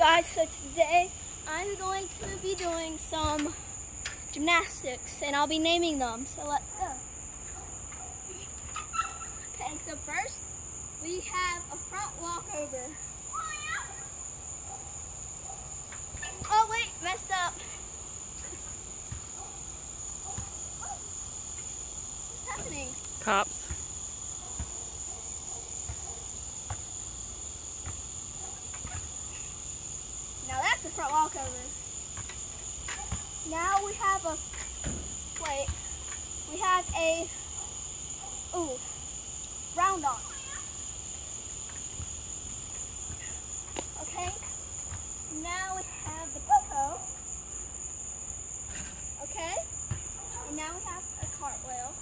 guys, so today I'm going to be doing some gymnastics and I'll be naming them, so let's go. Okay, so first we have a front walkover. Oh wait, messed up. What's happening? Cops. Front walkover. Now we have a, wait, we have a, ooh, round off. Okay, now we have the popo. Okay, and now we have a cartwheel.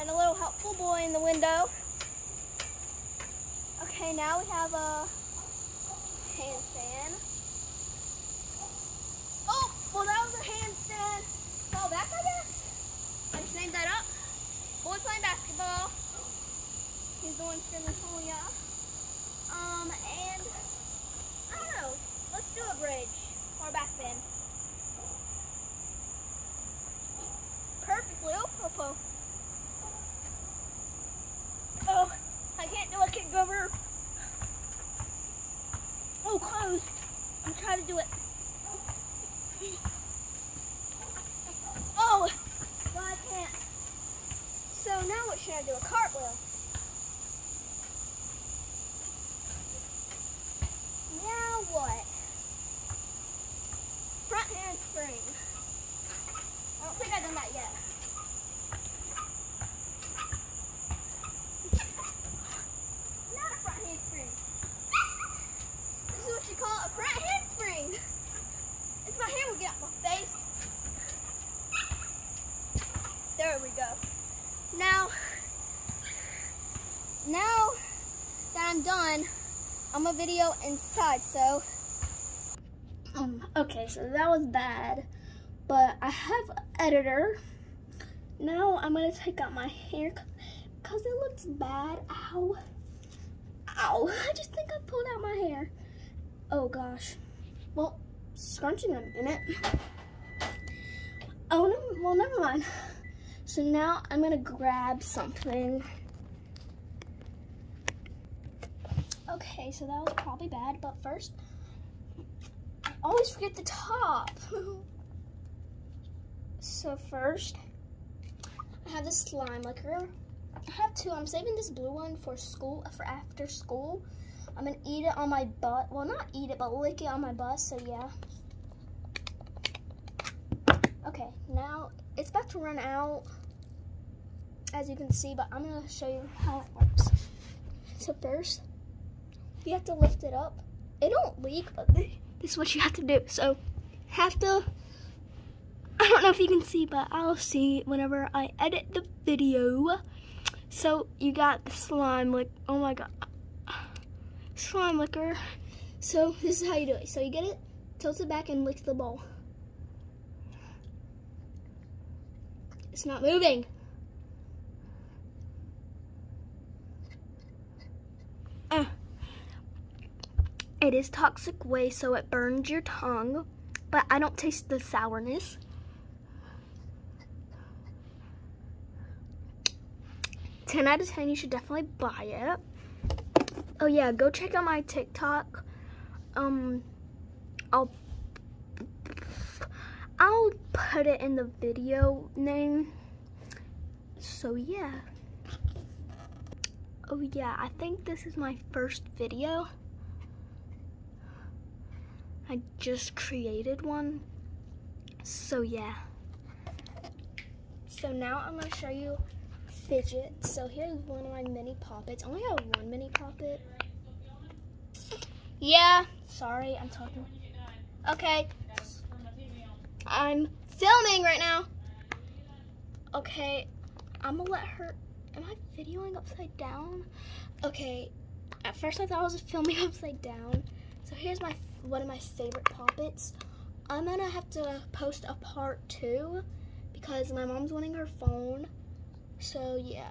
And a little helpful boy in the window. Okay, now we have a handstand. Oh, well that was a handstand. Fall back, I guess. I just named that up. Boy playing basketball. He's the one screaming, oh yeah. Um, and I don't know. Let's do a bridge or back bend. Perfectly. Oh, oh, oh. Oh, I can't do a kick over. Oh, close. I'm trying to do it. Oh, well, I can't. So now what should I do? A cartwheel. Now what? Front handspring. I don't think I've done that yet. Not a front handspring. This is what front handspring. If my hair would get out my face. There we go. Now, now that I'm done, I'm a video inside, so. Um, okay, so that was bad, but I have editor. Now I'm gonna take out my hair because it looks bad. Ow. Ow, I just think I pulled out my hair. Oh gosh. Well, scrunching them in it. Oh, no, well, never mind. So now I'm gonna grab something. Okay, so that was probably bad, but first, I always forget the top. so first, I have this Slime Licker. I have two. I'm saving this blue one for school, for after school. I'm gonna eat it on my butt. Well, not eat it, but lick it on my butt, so yeah. Okay, now it's about to run out, as you can see, but I'm gonna show you how it works. So first, you have to lift it up. It don't leak, but this is what you have to do. So, have to, I don't know if you can see, but I'll see whenever I edit the video. So, you got the slime, like, oh my god, Slime Licker. So, this is how you do it. So, you get it, tilt it back, and lick the bowl. It's not moving. Uh. It is toxic waste, so it burns your tongue, but I don't taste the sourness. Ten out of ten, you should definitely buy it. Oh yeah, go check out my TikTok. Um, I'll I'll put it in the video name. So yeah. Oh yeah, I think this is my first video. I just created one. So yeah. So now I'm gonna show you fidget. So here's one of my mini poppets. I only have one mini poppet. Yeah, sorry, I'm talking. Okay. I'm filming right now. Okay, I'm gonna let her, am I videoing upside down? Okay, at first I thought I was filming upside down. So here's my one of my favorite poppets. I'm gonna have to post a part two because my mom's wanting her phone. So yeah.